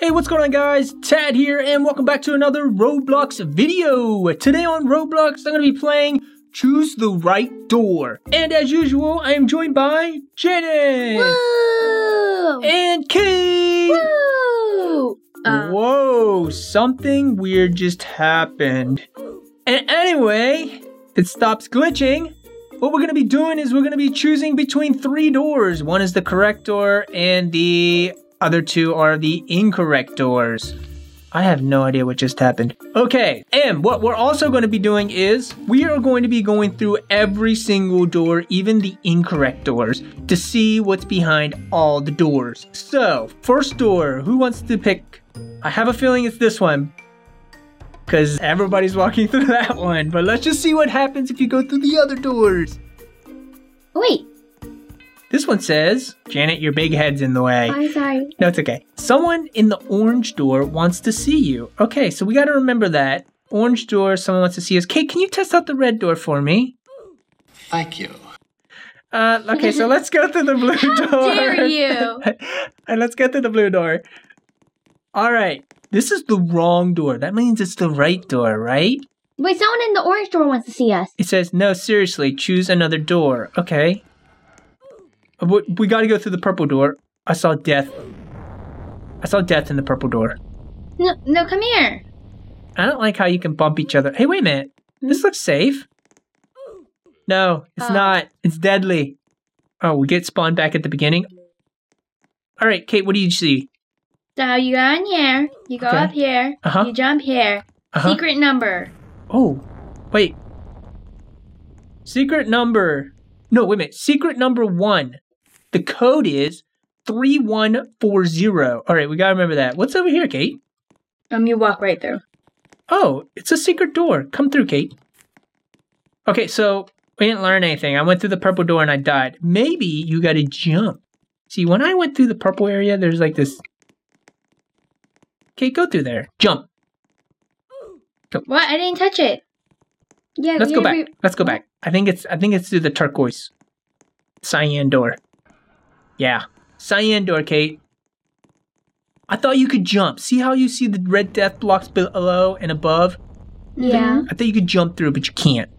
Hey, what's going on guys? Tad here and welcome back to another Roblox video. Today on Roblox, I'm going to be playing Choose the Right Door. And as usual, I am joined by Janet Woo! and Kate. Woo! Uh, Whoa, something weird just happened. And anyway, it stops glitching. What we're going to be doing is we're going to be choosing between three doors. One is the correct door, and the other two are the incorrect doors. I have no idea what just happened. Okay, and what we're also going to be doing is we are going to be going through every single door, even the incorrect doors, to see what's behind all the doors. So, first door, who wants to pick? I have a feeling it's this one. Because everybody's walking through that one. But let's just see what happens if you go through the other doors. wait, This one says, Janet, your big head's in the way. I'm sorry. No, it's okay. Someone in the orange door wants to see you. Okay, so we got to remember that. Orange door, someone wants to see us. Kate, can you test out the red door for me? Thank you. Uh, okay, so let's go through the blue door. dare you. and let's get through the blue door. All right, this is the wrong door. That means it's the right door, right? Wait, someone in the orange door wants to see us. It says, no, seriously, choose another door. Okay. Uh, We, got to go through the purple door. I saw death. I saw death in the purple door. No, no, come here. I don't like how you can bump each other. Hey, wait a minute. This looks safe. No, it's Oh. not. It's deadly. Oh, we get spawned back at the beginning. All right, Kate, what do you see? So you go in here, you go Okay. up here, Uh-huh. you jump here. Uh-huh. Secret number. Oh, wait. Secret number. No, wait a minute. Secret number one. The code is 3140. All right, we got to remember that. What's over here, Kate? Um, you walk right through. Oh, it's a secret door. Come through, Kate. Okay, so we didn't learn anything. I went through the purple door and I died. Maybe you got to jump. See, when I went through the purple area, there's like this. Kate, go through there. Jump. What? I didn't touch it. Yeah, Let's go back. Let's go back. I think it's I think it's through the turquoise cyan door. Yeah, cyan door, Kate. I thought you could jump. See how you see the red death blocks below and above? Yeah. I thought you could jump through, but you can't.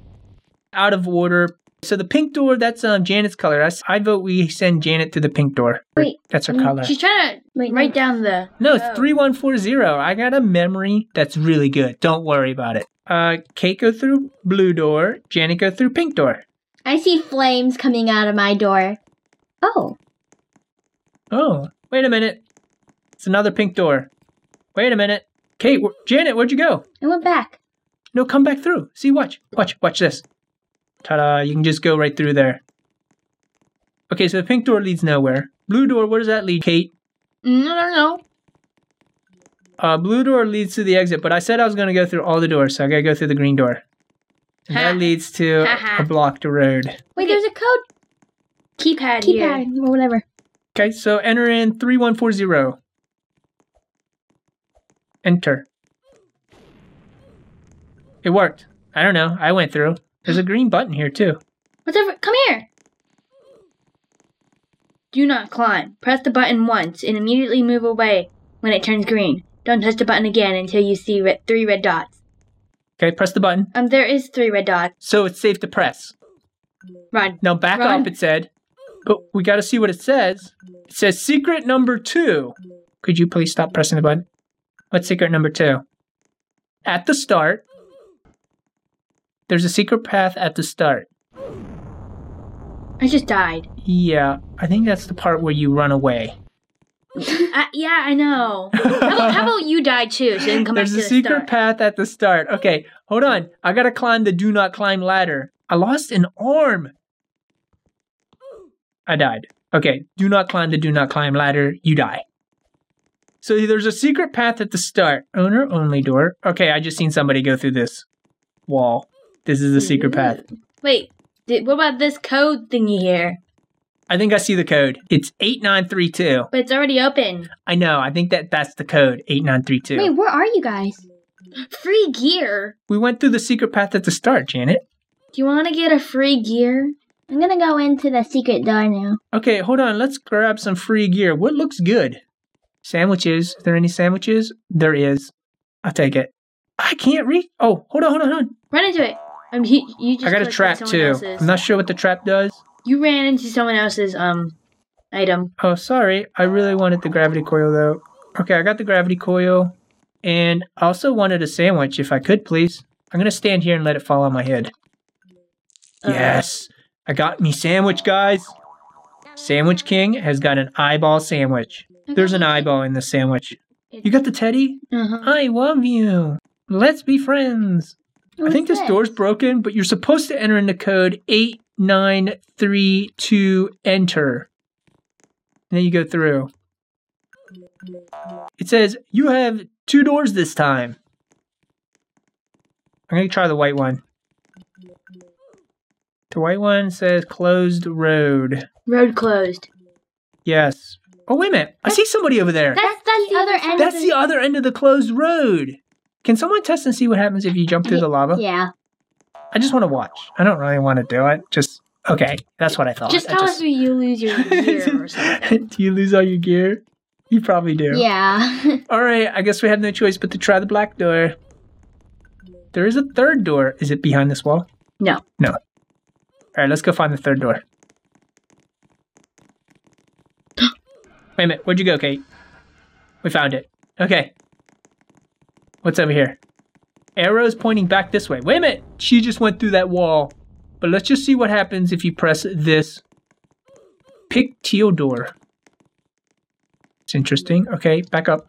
Out of order. So the pink door, that's um Janet's color. That's, I vote we send Janet to the pink door. Wait. That's her color. She's trying to Wait, write no. down the. No, it's 3140. I got a memory that's really good. Don't worry about it. Uh, Kate go through blue door. Janet go through pink door. I see flames coming out of my door. Oh, Oh, wait a minute. It's another pink door. Wait a minute. Kate, wh- Janet, where'd you go? I went back. No, come back through. See, watch, watch, watch this. Ta-da! You can just go right through there. Okay, so the pink door leads nowhere. Blue door, where does that lead, Kate? No, no, no. Uh, blue door leads to the exit, but I said I was going to go through all the doors, so I got to go through the green door. And that leads to Ha ha. a blocked road. Wait, there's a code Keypad here. keypad or whatever. Okay, so enter in 3140. Enter. It worked. I don't know. I went through. There's a green button here too. What's over? Come here. Do not climb. Press the button once and immediately move away when it turns green. Don't touch the button again until you see red, three red dots. Okay, press the button. Um, there is three red dots. So it's safe to press. Run. Now back Run. up, it said. But we got to see what it says. It says secret number two. Could you please stop pressing the button? What's secret number two? At the start, there's a secret path at the start. I just died. Yeah, I think that's the part where you run away. Uh, yeah, I know. How about, how about you die too, so you can come There's back a to the secret start. path at the start. Okay, hold on. I gotta climb the do not climb ladder. I lost an arm. I died. Okay, do not climb the do not climb ladder. You die. So there's a secret path at the start. Owner only door. Okay, I just seen somebody go through this wall. This is the secret path. Wait, did, what about this code thingy here? I think I see the code. It's 8932. But it's already open. I know. I think that that's the code. 8932. Wait, where are you guys? Free gear. We went through the secret path at the start, Janet. Do you want to get a free gear? I'm gonna go into the secret door now. Okay, hold on. Let's grab some free gear. What looks good? Sandwiches. Is there any sandwiches? There is. I'll take it. I can't reach. Oh, hold on, hold on, hold on. Run into it. Um, he, you just I got a trap too. else's- I'm not sure what the trap does. You ran into someone else's um item. Oh, sorry. I really wanted the gravity coil though. Okay, I got the gravity coil. And I also wanted a sandwich if I could, please. I'm gonna stand here and let it fall on my head. Uh, Yes. I got me sandwich, guys. Sandwich King has got an eyeball sandwich. There's an eyeball in the sandwich. You got the teddy? Uh-huh. I love you. Let's be friends. I think this this? door's broken, but you're supposed to enter in the code 8932 enter. And then you go through. It says you have two doors this time. I'm going to try the white one. The white one says closed road. Road closed. Yes. Oh, wait a minute. I see somebody over there. That's, that's the other end. That's the other end of the closed road. Can someone test and see what happens if you jump through the lava? Yeah. I just want to watch. I don't really want to do it. Just okay. That's what I thought. Just I tell us if you lose your gear or something. do you lose all your gear? You probably do. Yeah. All right. I guess we have no choice but to try the black door. There is a third door. Is it behind this wall? No. No. All right. Let's go find the third door. Wait a minute. Where'd you go, Kate? We found it. Okay. What's over here? Arrows pointing back this way. Wait a minute. She just went through that wall. But let's just see what happens if you press this. Pick teal door. It's interesting. Okay, back up.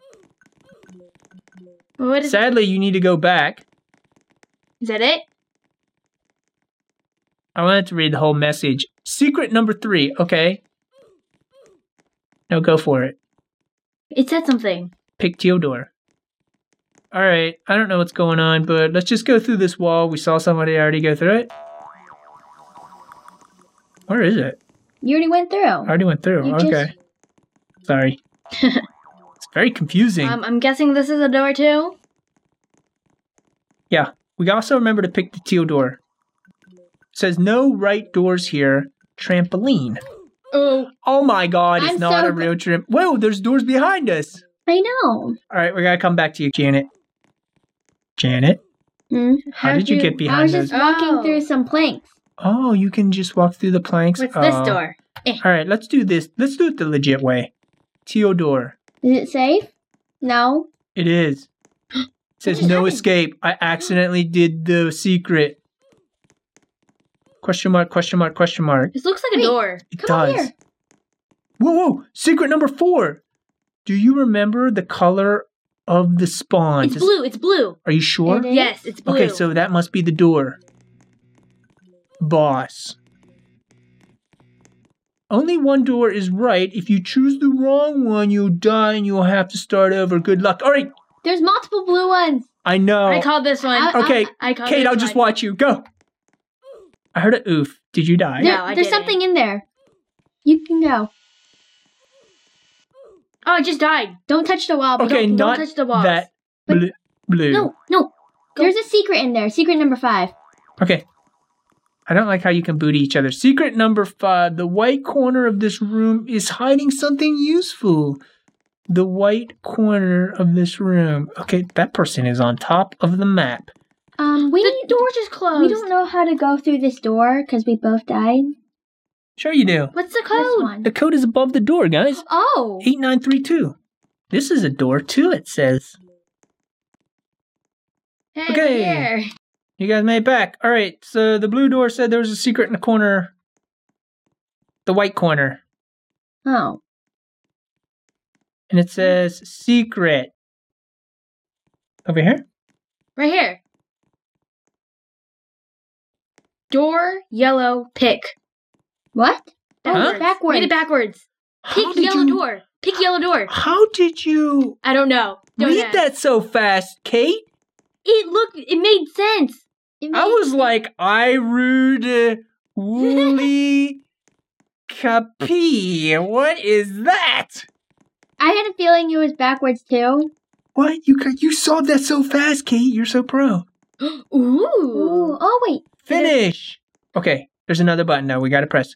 What is, Sadly, you need to go back. is that it? I wanted to read the whole message. Secret number three. Okay. No, go for it. It said something. Pick teal door. All right. I don't know what's going on, but let's just go through this wall. We saw somebody already go through it. Where is it? you already went through. I already went through. You just- okay. Sorry. it's very confusing. Um, I'm guessing this is a door too. yeah. We also remember to pick the teal door. It says no right doors here. Trampoline. Oh, Oh my god, it's I'm not so a real tramp. Whoa, there's doors behind us. I know. All right, we gotta come back to you, Janet. Janet, Hmm? how did you get behind? I behind was those? just walking Oh. through some planks. Oh, you can just walk through the planks. what's this Oh. door? All right, let's do this. Let's do it the legit way. Teal door. Is it safe? No. It is. It says no happened? escape. I accidentally did the secret. Question mark, question mark, question mark. This looks like a door. It Come over does. here. Whoa, whoa! Secret number four. Do you remember the color of the spawn? It's Does- blue. It's blue. Are you sure? It is? Yes, it's blue. Okay, so that must be the door. Boss. Only one door is right. If you choose the wrong one, you'll die and you'll have to start over. Good luck. All right, There's multiple blue ones. I know. I called this one. I- okay, I called Kate, this I'll just one. watch you. Go. I heard a oof. Did you die? No, I there's didn't. something in there. You can go. Oh, I just died. Don't touch the wall. but Okay, don't not touch the walls. that But- blue. blue. No, no. Go. There's a secret in there. Secret number five. Okay. I don't like how you can booty each other. Secret number five. The white corner of this room is hiding something useful. The white corner of this room. Okay, that person is on top of the map. Um, we The need, door just closed. we don't know how to go through this door because we both died. Sure you do. What's the This code? one. The code is above the door, guys. Oh. 8932. This is a door too, it says. Hey, Okay. Here. You guys made it back. All right, so the blue door said there was a secret in the corner. The white corner. Oh. And it says secret. Over here? Right here. Door, yellow, pick. What? Backwards. Oh, backwards. Read it backwards. Pick How yellow you- door. Pick yellow door. How did you I don't know. Don't read ask. that so fast, Kate? It looked. It made sense. It I made- was like, I rude woolly capi. What is that? I had a feeling it was backwards too. What you you solved that so fast, Kate? You're so pro. Ooh. Ooh. Oh wait. Finish. Okay, there's another button now. We gotta press.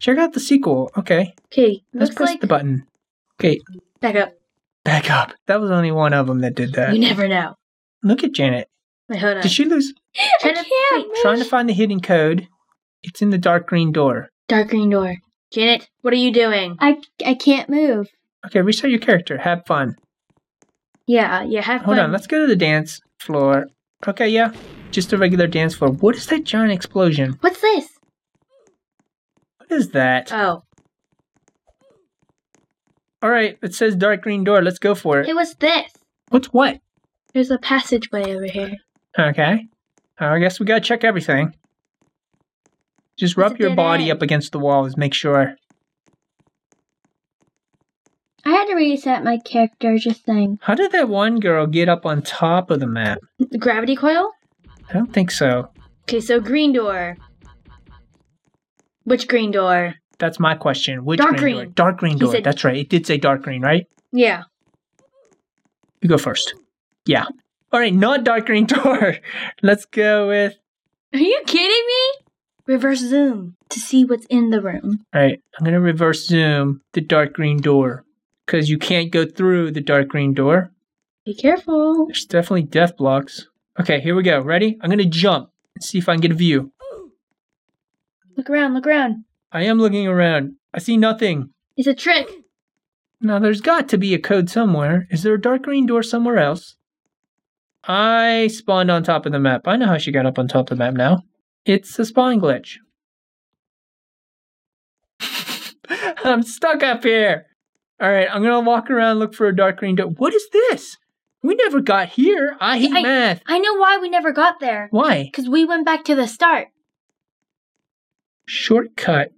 Check out the sequel. Okay, Okay. let's press like. the button. Okay, Back up. Back up. That was only one of them that did that. You never know. Look at Janet. Wait, hold on. Did she lose? Try I to- can't. wait, Trying to find the hidden code. It's in the dark green door. Dark green door. Janet, what are you doing? I, I can't move. Okay, reset your character. Have fun. Yeah, yeah, have Hold fun. Hold on, let's go to the dance floor. Okay, yeah. Just a regular dance floor. What is that giant explosion? What's this? What is that? Oh. Alright, it says dark green door. Let's go for it. Hey, was this? What's what? There's a passageway over here. Okay. Uh, I guess we gotta check everything. Just rub your body end. up against the walls. Make sure. I had to reset my character, just saying. How did that one girl get up on top of the map? The gravity coil? I don't think so. Okay, so green door. Which green door? That's my question. Which Dark green, door? Dark green He door. said- That's right. It did say dark green, right? Yeah. You go first. Yeah. All right, not dark green door. Let's go with. Are you kidding me? Reverse zoom to see what's in the room. All right, I'm gonna reverse zoom the dark green door because you can't go through the dark green door. Be careful. There's definitely death blocks. Okay, here we go. Ready? I'm gonna jump and see if I can get a view. Look around, look around. I am looking around. I see nothing. It's a trick. Now, there's got to be a code somewhere. Is there a dark green door somewhere else? I spawned on top of the map. I know how she got up on top of the map now. It's a spawn glitch. I'm stuck up here. All right, I'm gonna walk around look for a dark green door. What is this? We never got here. I hate I- math. I know why we never got there. Why? Because we went back to the start. Shortcut.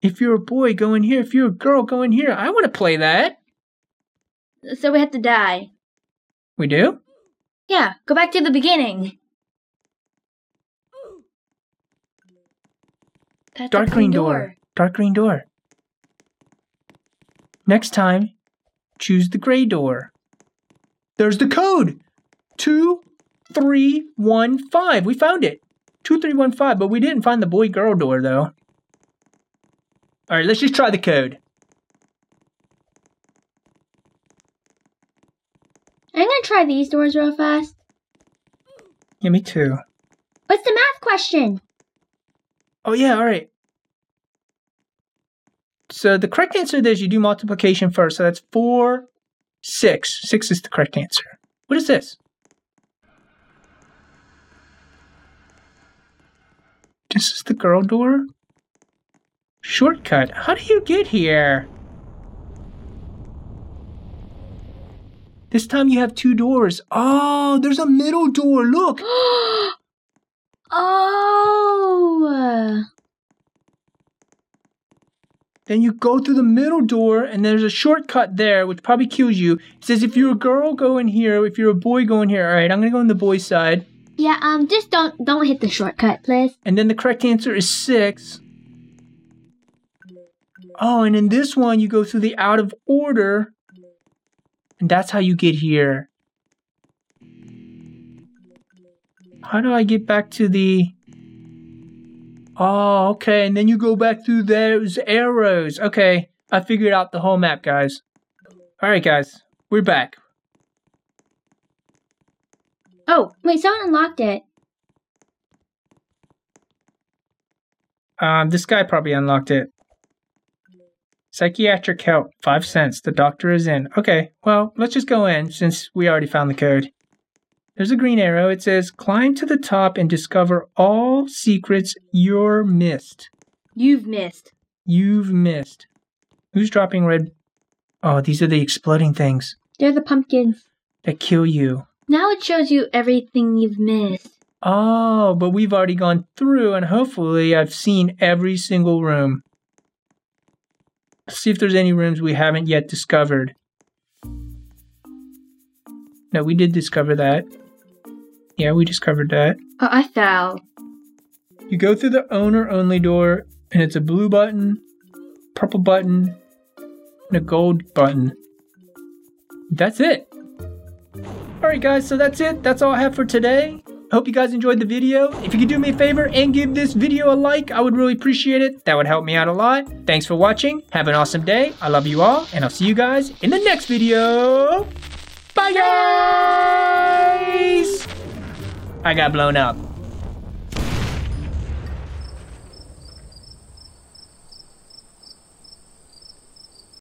If you're a boy, go in here. If you're a girl, go in here. I want to play that. So we had to die. We do? Yeah, go back to the beginning. That's Dark green door. Dark green door. Next time, choose the gray door. There's the code. 2315. We found it. 2315, but we didn't find the boy girl door though. All right, let's just try the code. I'm gonna try these doors real fast. Yeah, me too. What's the math question? Oh yeah, all right. So the correct answer is you do multiplication first. So that's four, six. Six is the correct answer. What is this? This is the girl door? Shortcut. How do you get here? This time you have two doors. Oh, there's a middle door. Look. oh. Then you go through the middle door, and there's a shortcut there, which probably kills you. It says if you're a girl, go in here. If you're a boy, go in here. All right, I'm gonna go on the boy side. Yeah, um, just don't don't hit the shortcut, please. And then the correct answer is six. Oh, and in this one, you go through the out of order, and that's how you get here. How do I get back to the? Oh, okay, and then you go back through those arrows. Okay, I figured out the whole map, guys. All right, guys, we're back. Oh, Wait, someone unlocked it. Um, this guy probably unlocked it. Psychiatric help, five cents. The doctor is in. Okay, well, let's just go in since we already found the code. There's a green arrow. It says, climb to the top and discover all secrets you're missed. you've missed. You've missed. Who's dropping red? Oh, these are the exploding things They're the pumpkins. that kill you. Now it shows you everything you've missed. Oh, but we've already gone through, and hopefully I've seen every single room. Let's see if there's any rooms we haven't yet discovered. No, we did discover that. Yeah, we just covered that. Oh, I fell. You go through the owner only door, and it's a blue button, purple button, and a gold button. That's it. Alright, guys, so that's it. That's all I have for today. Hope you guys enjoyed the video. If you could do me a favor and give this video a like, I would really appreciate it. That would help me out a lot. Thanks for watching. Have an awesome day. I love you all, and I'll see you guys in the next video. Bye, guys! I got blown up.